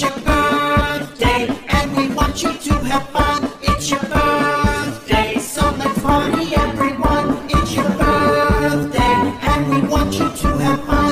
It's your birthday, and we want you to have fun. It's your birthday, so let's party, everyone. It's your birthday, and we want you to have fun.